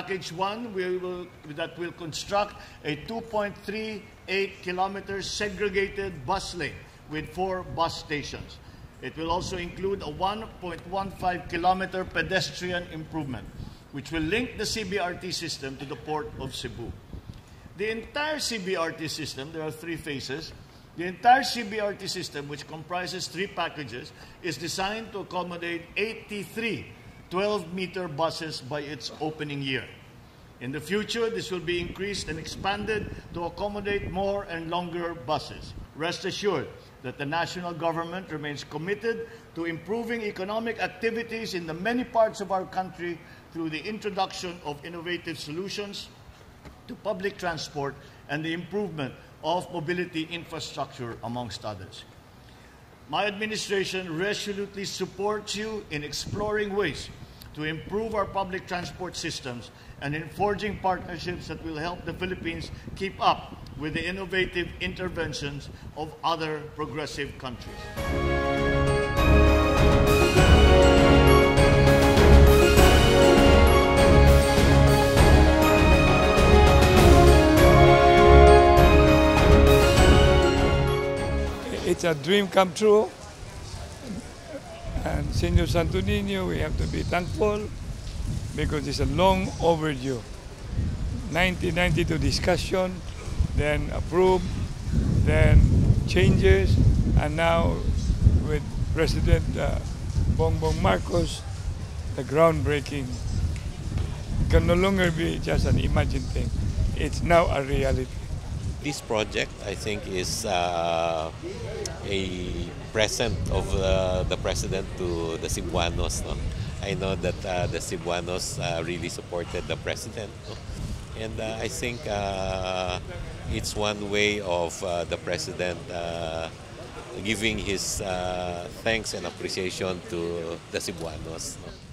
package one, we will, that will construct a 2.38 kilometer segregated bus lane with four bus stations. It will also include a 1.15 kilometer pedestrian improvement, which will link the CBRT system to the port of Cebu. The entire CBRT system, there are three phases, the entire CBRT system, which comprises three packages, is designed to accommodate 83 12 meter buses by its opening year. In the future, this will be increased and expanded to accommodate more and longer buses. Rest assured that the national government remains committed to improving economic activities in the many parts of our country through the introduction of innovative solutions to public transport and the improvement of mobility infrastructure, amongst others. My administration resolutely supports you in exploring ways to improve our public transport systems and in forging partnerships that will help the Philippines keep up with the innovative interventions of other progressive countries. It's a dream come true. And Senor Santo Niño, we have to be thankful because it's a long overdue. 1992 discussion, then approved, then changes, and now with President uh, Bongbong Marcos, the groundbreaking can no longer be just an imagined thing. It's now a reality. This project, I think, is uh, a present of uh, the president to the Cebuanos. No? I know that uh, the Cebuanos uh, really supported the president. No? And uh, I think uh, it's one way of the president giving his thanks and appreciation to the Cebuanos. No?